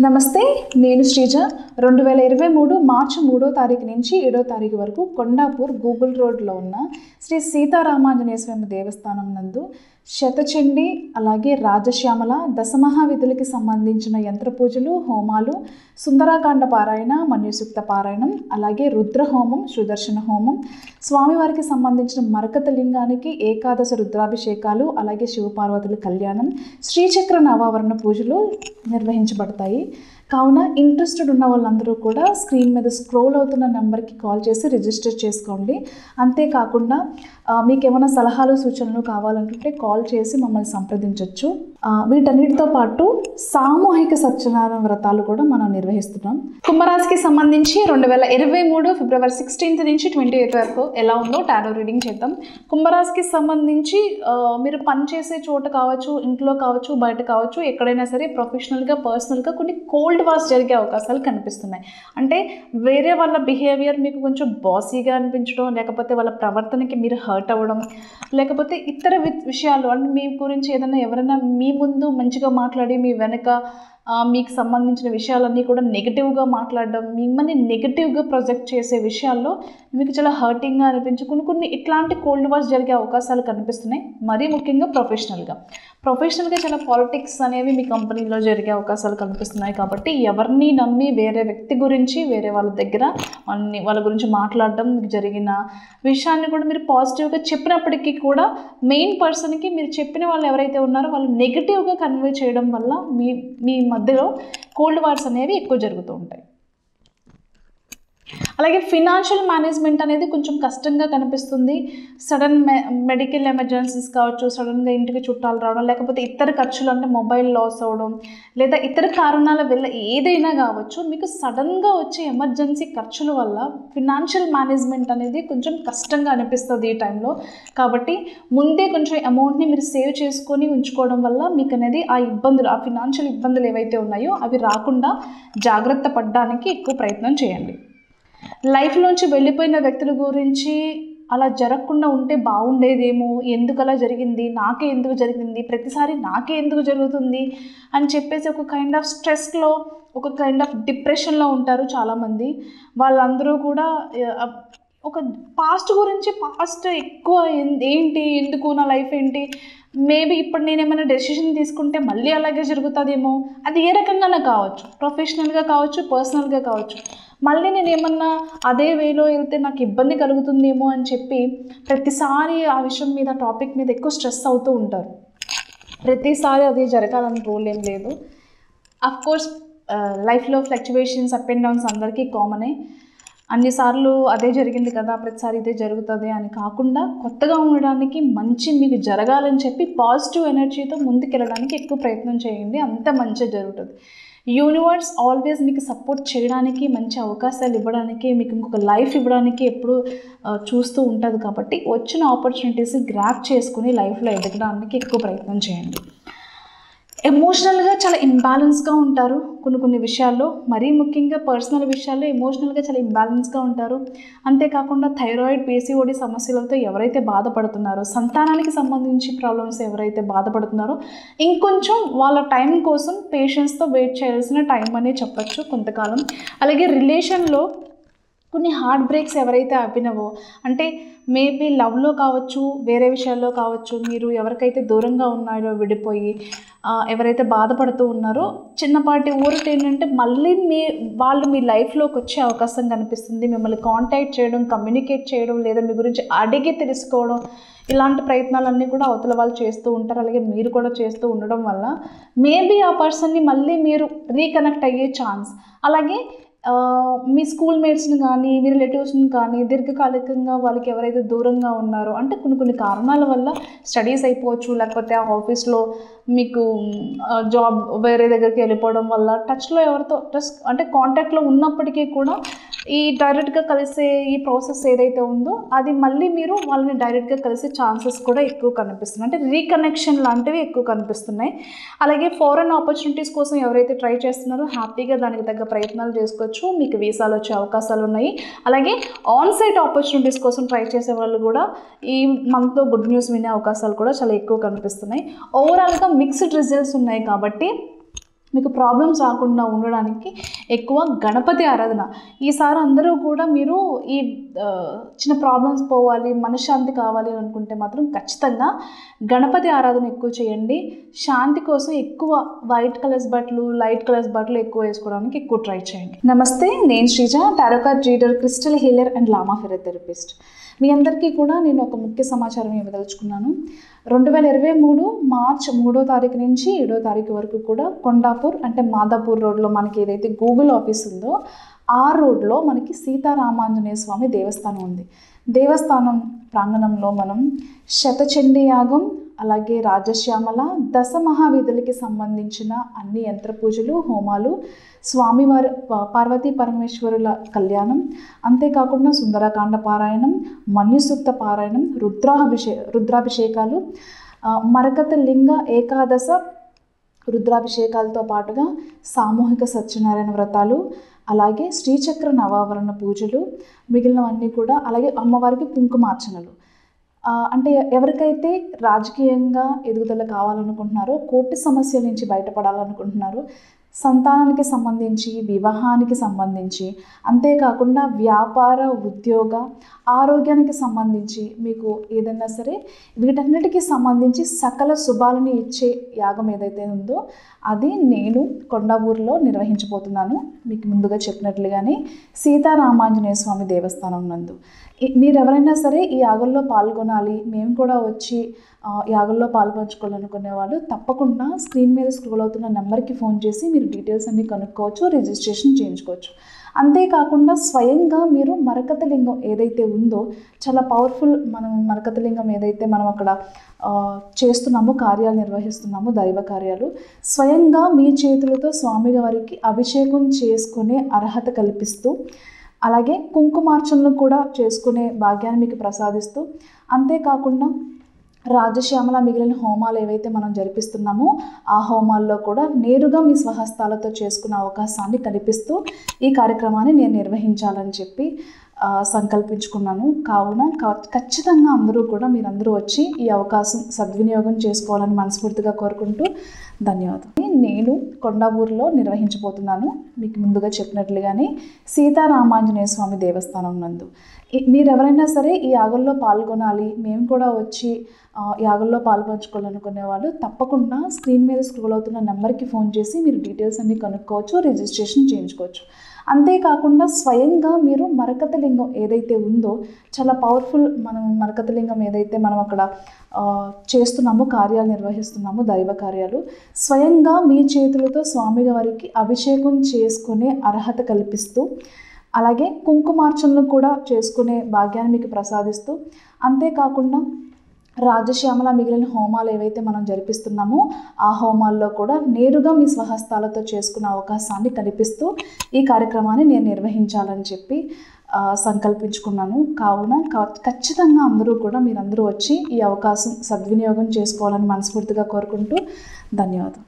నమస్తే నేను శ్రీజ. రెండు వేల ఇరవై మూడు మార్చి మూడో తారీఖు నుంచి ఏడో తారీఖు వరకు కొండాపూర్ గూగుల్ రోడ్లో ఉన్న శ్రీ సీతారామాంజనేయ స్వామి దేవస్థానం నందు శతచండి అలాగే రాజశ్యామల దశమహావిధులకి సంబంధించిన యంత్ర పూజలు హోమాలు సుందరాకాండ పారాయణ మన్యుసూక్త పారాయణం అలాగే రుద్రహోమం సుదర్శన హోమం స్వామివారికి సంబంధించిన మరకత లింగానికి ఏకాదశ రుద్రాభిషేకాలు అలాగే శివపార్వతుల కళ్యాణం శ్రీచక్ర నవావరణ పూజలు నిర్వహించబడతాయి. కావున ఇంట్రెస్టెడ్ ఉన్న వాళ్ళందరూ కూడా స్క్రీన్ మీద స్క్రోల్ అవుతున్న నెంబర్కి కాల్ చేసి రిజిస్టర్ చేసుకోండి. అంతేకాకుండా మీకు ఏమైనా సలహాలు సూచనలు కావాలనుకుంటే కాల్ చేసి మమ్మల్ని సంప్రదించవచ్చు వీటన్నిటితో పాటు సామూహిక సత్యనారాయణ వ్రతాలు కూడా మనం నిర్వహిస్తున్నాం. కుంభరాశికి సంబంధించి రెండు వేల ఇరవై మూడు ఫిబ్రవరి సిక్స్టీన్త్ నుంచి ట్వంటీ ఎయిత్ వరకు ఎలా ఉందో టారో రీడింగ్ చేద్దాం. కుంభరాశికి సంబంధించి మీరు పనిచేసే చోట కావచ్చు ఇంట్లో కావచ్చు బయట కావచ్చు ఎక్కడైనా సరే ప్రొఫెషనల్గా పర్సనల్గా కొన్ని కోల్డ్ వార్స్ జరిగే అవకాశాలు కనిపిస్తున్నాయి. అంటే వేరే వాళ్ళ బిహేవియర్ మీకు కొంచెం బాసీగా అనిపించడం లేకపోతే వాళ్ళ ప్రవర్తనకి మీరు హర్ట్ అవ్వడం లేకపోతే ఇతర విషయాలు అంటే మీ గురించి ఏదైనా ఎవరైనా మీ ముందు మంచిగా మాట్లాడి మీ వెనక మీకు సంబంధించిన విషయాలన్నీ కూడా నెగిటివ్గా మాట్లాడడం మిమ్మల్ని నెగిటివ్గా ప్రొజెక్ట్ చేసే విషయాల్లో మీకు చాలా హర్టింగ్గా అనిపించి కొన్ని కొన్ని ఇట్లాంటి కోల్డ్ వార్స్ జరిగే అవకాశాలు కనిపిస్తున్నాయి. మరీ ముఖ్యంగా ప్రొఫెషనల్గా ప్రొఫెషనల్గా చాలా పాలిటిక్స్ అనేవి మీ కంపెనీలో జరిగే అవకాశాలు కనిపిస్తున్నాయి కాబట్టి ఎవరిని నమ్మి వేరే వ్యక్తి గురించి వేరే వాళ్ళ దగ్గర అన్ని వాళ్ళ గురించి మాట్లాడడం మీకు జరిగిన విషయాన్ని కూడా మీరు పాజిటివ్గా చెప్పినప్పటికీ కూడా మెయిన్ పర్సన్కి మీరు చెప్పిన వాళ్ళు ఎవరైతే ఉన్నారో వాళ్ళు నెగిటివ్గా కన్వే చేయడం వల్ల మీ మీ మధ్యలో కోల్డ్ వార్స్ అనేవి ఎక్కువ జరుగుతూ ఉంటాయి. అలాగే ఫినాన్షియల్ మేనేజ్మెంట్ అనేది కొంచెం కష్టంగా కనిపిస్తుంది. సడన్ మె మెడికల్ ఎమర్జెన్సీస్ కావచ్చు సడన్గా ఇంటికి చుట్టాలు రావడం లేకపోతే ఇతర ఖర్చులు అంటే మొబైల్ లాస్ అవ్వడం లేదా ఇతర కారణాల వల్ల ఏదైనా కావచ్చు మీకు సడన్గా వచ్చే ఎమర్జెన్సీ ఖర్చుల వల్ల ఫినాన్షియల్ మేనేజ్మెంట్ అనేది కొంచెం కష్టంగా అనిపిస్తుంది ఈ టైంలో కాబట్టి ముందే కొంచెం అమౌంట్ని మీరు సేవ్ చేసుకొని ఉంచుకోవడం వల్ల మీకు అనేది ఆ ఇబ్బందులు ఆ ఫినాన్షియల్ ఇబ్బందులు ఏవైతే ఉన్నాయో అవి రాకుండా జాగ్రత్త పడడానికి ఎక్కువ ప్రయత్నం చేయండి. లైఫ్లోంచి వెళ్ళిపోయిన వ్యక్తుల గురించి అలా జరగకుండా ఉంటే బాగుండేదేమో ఎందుకు అలా జరిగింది నాకే ఎందుకు జరిగింది ప్రతిసారి నాకే ఎందుకు జరుగుతుంది అని చెప్పేసి ఒక కైండ్ ఆఫ్ స్ట్రెస్లో ఒక కైండ్ ఆఫ్ డిప్రెషన్లో ఉంటారు చాలామంది. వాళ్ళందరూ కూడా ఒక పాస్ట్ గురించి పాస్ట్ ఎక్కువ ఏంటి ఎందుకు నా లైఫ్ ఏంటి? మేబీ ఇప్పుడు నేను ఏమైనా డెసిషన్ తీసుకుంటే మళ్ళీ అలాగే జరుగుతుందేమో? అది ఏ రకంగానే కావచ్చు. ప్రొఫెషనల్గా కావచ్చు పర్సనల్గా కావచ్చు. మళ్ళీ నేను ఏమన్నా అదే వేలో వెళ్తే నాకు ఇబ్బంది కలుగుతుందేమో అని చెప్పి ప్రతిసారి ఆ విషయం మీద టాపిక్ మీద ఎక్కువ స్ట్రెస్ అవుతూ ఉంటారు. ప్రతిసారి అది జరగాలని రూల్ ఏం లేదు. అఫ్ కోర్స్ లైఫ్లో ఫ్లక్చువేషన్స్ అప్ అండ్ డౌన్స్ అందరికీ కామనే అన్నిసార్లు అదే జరిగింది కదా ప్రతిసారి ఇదే జరుగుతుంది అని కాకుండా కొత్తగా ఉండడానికి మంచి మీకు జరగాలని చెప్పి పాజిటివ్ ఎనర్జీతో ముందుకెళ్ళడానికి ఎక్కువ ప్రయత్నం చేయండి. అంత మంచి జరుగుతుంది. యూనివర్స్ ఆల్వేస్ మీకు సపోర్ట్ చేయడానికి మంచి అవకాశాలు ఇవ్వడానికి మీకు ఇంకొక లైఫ్ ఇవ్వడానికి ఎప్పుడు చూస్తూ ఉంటుంది కాబట్టి వచ్చిన ఆపర్చునిటీస్ గ్రాప్ చేసుకుని లైఫ్లో ఎదగడానికి ఎక్కువ ప్రయత్నం చేయండి. ఎమోషనల్గా చాలా ఇంబ్యాలెన్స్గా ఉంటారు కొన్ని కొన్ని విషయాల్లో. మరీ ముఖ్యంగా పర్సనల్ విషయాల్లో ఎమోషనల్గా చాలా ఇంబ్యాలెన్స్గా ఉంటారు. అంతేకాకుండా థైరాయిడ్ పీసీఓడి సమస్యలతో ఎవరైతే బాధపడుతున్నారో సంతానానికి సంబంధించి ప్రాబ్లమ్స్ ఎవరైతే బాధపడుతున్నారో ఇంకొంచెం వాళ్ళ టైం కోసం పేషెన్స్తో వెయిట్ చేయాల్సిన టైం అనే చెప్పచ్చు కొంతకాలం. అలాగే రిలేషన్లో కొన్ని హార్ట్ బ్రేక్స్ ఎవరైతే అవ్వినవో అంటే మేబీ లవ్లో కావచ్చు వేరే విషయాల్లో కావచ్చు మీరు ఎవరికైతే దూరంగా ఉన్నారో విడిపోయి ఎవరైతే బాధపడుతూ ఉన్నారో చిన్నపాటి ఊరట ఏంటంటే మళ్ళీ మీ వాళ్ళు మీ లైఫ్లోకి వచ్చే అవకాశం కనిపిస్తుంది. మిమ్మల్ని కాంటాక్ట్ చేయడం కమ్యూనికేట్ చేయడం లేదా మీ గురించి అడిగి తెలుసుకోవడం ఇలాంటి ప్రయత్నాలన్నీ కూడా అవతల వాళ్ళు చేస్తూ ఉంటారు. అలాగే మీరు కూడా చేస్తూ ఉండడం వల్ల మేబీ ఆ పర్సన్ని మళ్ళీ మీరు రీకనెక్ట్ అయ్యే ఛాన్స్ అలాగే మీ స్కూల్ మేట్స్ని కానీ మీ రిలేటివ్స్ని కానీ దీర్ఘకాలికంగా వాళ్ళకి ఎవరైతే దూరంగా ఉన్నారో అంటే కొన్ని కొన్ని కారణాల వల్ల స్టడీస్ అయిపోవచ్చు లేకపోతే ఆ ఆఫీస్లో మీకు జాబ్ వేరే దగ్గరికి వెళ్ళిపోవడం వల్ల టచ్లో ఎవరితో టచ్ అంటే కాంటాక్ట్లో ఉన్నప్పటికీ కూడా ఈ డైరెక్ట్గా కలిసే ఈ ప్రాసెస్ ఏదైతే ఉందో అది మళ్ళీ మీరు వాళ్ళని డైరెక్ట్గా కలిసే ఛాన్సెస్ కూడా ఎక్కువ కనిపిస్తున్నాయి. అంటే రీకనెక్షన్ లాంటివి ఎక్కువ కనిపిస్తున్నాయి. అలాగే ఫారెన్ ఆపర్చునిటీస్ కోసం ఎవరైతే ట్రై చేస్తున్నారో హ్యాపీగా దానికి తగ్గ ప్రయత్నాలు చేసుకోవచ్చు. మీకు వీసాలు వచ్చే అవకాశాలు ఉన్నాయి. అలాగే ఆన్ సైట్ ఆపర్చునిటీస్ కోసం ట్రై చేసే వాళ్ళు కూడా ఈ మంత్లో గుడ్ న్యూస్ వినే అవకాశాలు కూడా చాలా ఎక్కువ కనిపిస్తున్నాయి. ఓవరాల్గా మిక్స్డ్ రిజల్ట్స్ ఉన్నాయి కాబట్టి మీకు ప్రాబ్లమ్స్ రాకుండా ఉండడానికి ఎక్కువ గణపతి ఆరాధన. ఈసారి అందరూ కూడా మీరు ఈ చిన్న ప్రాబ్లమ్స్ పోవాలి మనశ్శాంతి కావాలి అని అనుకుంటే మాత్రం ఖచ్చితంగా గణపతి ఆరాధన ఎక్కువ చేయండి. శాంతి కోసం ఎక్కువ వైట్ కలర్స్ బట్టలు లైట్ కలర్స్ బట్టలు ఎక్కువ వేసుకోవడానికి ఎక్కువ ట్రై చేయండి. నమస్తే నేను Sreeja tarot card reader crystal healer and Lama fera therapist మీ అందరికీ కూడా నేను ఒక ముఖ్య సమాచారం ఇవ్వదలుచుకున్నాను. రెండు వేల ఇరవై మూడు మార్చ్ మూడో తారీఖు నుంచి ఏడో తారీఖు వరకు కూడా కొండాపూర్ అంటే మాదాపూర్ రోడ్లో మనకి ఏదైతే గూగుల్ ఆఫీస్ ఉందో ఆ రోడ్లో మనకి సీతారామాంజనేయ స్వామి దేవస్థానం ఉంది. దేవస్థానం ప్రాంగణంలో మనం శతచండీ యాగం అలాగే రాజశ్యామల దశ మహావిధులకి సంబంధించిన అన్ని యంత్ర పూజలు హోమాలు స్వామివారి ప- పార్వతీ పరమేశ్వరుల కళ్యాణం అంతేకాకుండా సుందరకాండ పారాయణం మన్యుసూక్త పారాయణం రుద్రాభిషే రుద్రాభిషేకాలు మరకత లింగ ఏకాదశ రుద్రాభిషేకాలతో పాటుగా సామూహిక సత్యనారాయణ వ్రతాలు అలాగే శ్రీచక్ర నవావరణ పూజలు మిగిలినవన్నీ కూడా అలాగే అమ్మవారికి కుంకుమార్చనలు. అంటే ఎవరికైతే రాజకీయంగా ఎదుగుదల కావాలనుకుంటున్నారో కోర్టు సమస్యల నుంచి బయటపడాలనుకుంటున్నారో సంతానానికి సంబంధించి వివాహానికి సంబంధించి అంతేకాకుండా వ్యాపార ఉద్యోగ ఆరోగ్యానికి సంబంధించి మీకు ఏదైనా సరే వీటన్నిటికీ సంబంధించి సకల శుభాలను ఇచ్చే యాగం ఏదైతే ఉందో అది నేను కొండావూరులో నిర్వహించబోతున్నాను. మీకు ముందుగా చెప్పినట్లుగానే సీతారామాంజనేయ స్వామి దేవస్థానం నందు. మీరెవరైనా మీరు ఎవరైనా సరే ఈ యాగంలో పాల్గొనాలి మేము కూడా వచ్చి యాగంలో పాల్పంచుకోవాలనుకునే వాళ్ళు తప్పకుండా స్క్రీన్ మీద స్క్రోల్ అవుతున్న నెంబర్కి ఫోన్ చేసి మీరు డీటెయిల్స్ అన్ని కనుక్కోవచ్చు రిజిస్ట్రేషన్ చేయించుకోవచ్చు. అంతేకాకుండా స్వయంగా మీరు మరకత లింగం ఏదైతే ఉందో చాలా పవర్ఫుల్ మనం మరకత లింగం ఏదైతే మనం అక్కడ చేస్తున్నాము చేస్తున్నామో కార్యాలు నిర్వహిస్తున్నామో దైవ కార్యాలు స్వయంగా మీ చేతులతో స్వామి వారికి అభిషేకం చేసుకునే అర్హత కల్పిస్తూ అలాగే కుంకుమార్చనలు కూడా చేసుకునే భాగ్యాన్ని మీకు ప్రసాదిస్తూ అంతేకాకుండా రాజశ్యామల మిగిలిన హోమాలు ఏవైతే మనం జరిపిస్తున్నామో ఆ హోమాల్లో కూడా నేరుగా మీ స్వహస్తాలతో చేసుకునే అవకాశాన్ని కల్పిస్తూ ఈ కార్యక్రమాన్ని నేను నిర్వహించాలని చెప్పి సంకల్పించుకున్నాను. కావున క- ఖచ్చితంగా అందరూ కూడా మీరందరూ వచ్చి ఈ అవకాశం సద్వినియోగం చేసుకోవాలని మనస్ఫూర్తిగా కోరుకుంటూ ధన్యవాదాలు. నేను కొండాపూర్లో నిర్వహించబోతున్నాను. మీకు ముందుగా చెప్పినట్లుగానే సీతారామాంజనేయ స్వామి దేవస్థానం నందు. మీరెవరైనా సరే ఈ యాగంలో పాల్గొనాలి మేము కూడా వచ్చి యాగంలో పాల్పంచుకోవాలనుకునే వాళ్ళు తప్పకుండా స్క్రీన్ మీద స్క్రోల్ అవుతున్న నెంబర్కి ఫోన్ చేసి మీరు డీటెయిల్స్ అన్ని కనుక్కోవచ్చు రిజిస్ట్రేషన్ చేయించుకోవచ్చు. అంతేకాకుండా స్వయంగా మీరు మరకత లింగం ఏదైతే ఉందో చాలా పవర్ఫుల్ మనం మరకత లింగం ఏదైతే మనం అక్కడ చేస్తున్నాము కార్యాలు నిర్వహిస్తున్నాము దైవ కార్యాలు స్వయంగా మీ చేతులతో స్వామి వారికి అభిషేకం చేసుకునే అర్హత కల్పిస్తూ అలాగే కుంకుమార్చనలు కూడా చేసుకునే భాగ్యాన్ని మీకు ప్రసాదిస్తూ అంతేకాకుండా రాజశ్యామల మిగిలిన హోమాలు ఏవైతే మనం జరిపిస్తున్నామో ఆ హోమాల్లో కూడా నేరుగా మీ స్వహస్తాలతో చేసుకునే అవకాశాన్ని కల్పిస్తూ ఈ కార్యక్రమాన్ని నేను నిర్వహించాలని చెప్పి సంకల్పించుకున్నాను. కావున క- ఖచ్చితంగా అందరూ కూడా మీరందరూ వచ్చి ఈ అవకాశం సద్వినియోగం చేసుకోవాలని మనస్ఫూర్తిగా కోరుకుంటూ ధన్యవాదాలు.